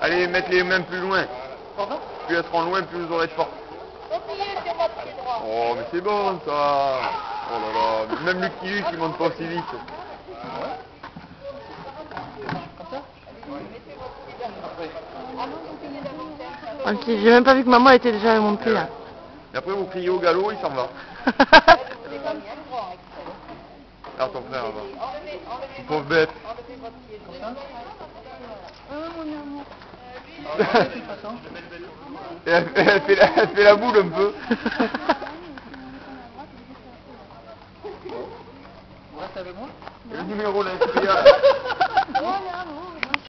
Allez, mettre les mains plus loin. Pardon? Plus elles seront loin, plus vous aurez de force. Oh, mais c'est bon ça. Oh là là, même Lucky Luke, il monte pas aussi vite. Ok, j'ai même pas vu que maman était déjà montée là. Et après, vous criez au galop, il s'en va. C'est pas bien droit, excellent. Ah, ton frère, Pauvre bête. Comme ça Oh mon amour. Et elle, fait- elle fait la, elle fait la boule un peu. Vous restez avec moi Le numéro là,